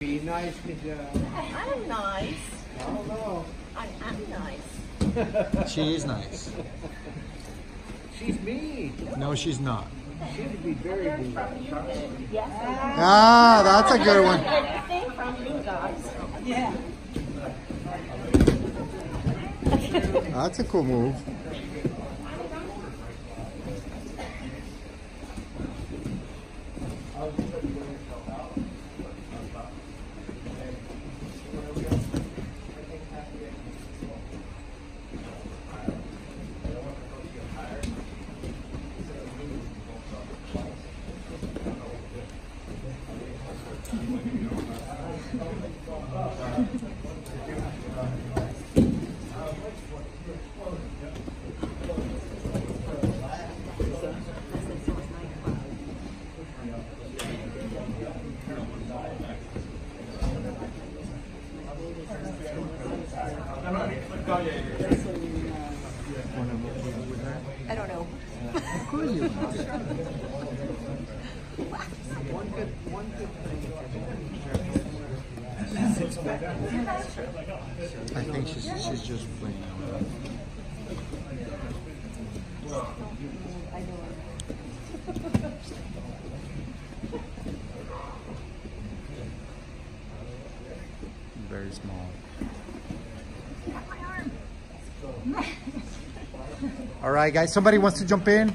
Be nice, Michelle. I'm nice. I don't know. I am nice. She is nice. She's mean. No, she's not. She would be very mean. Yes. Ah, that's a good one. Anything from you guys. Yeah. That's a cool move. I don't know. Of course you want. One good, one good thing. I think she's she's just playing out. Very small. All right, guys. Somebody wants to jump in?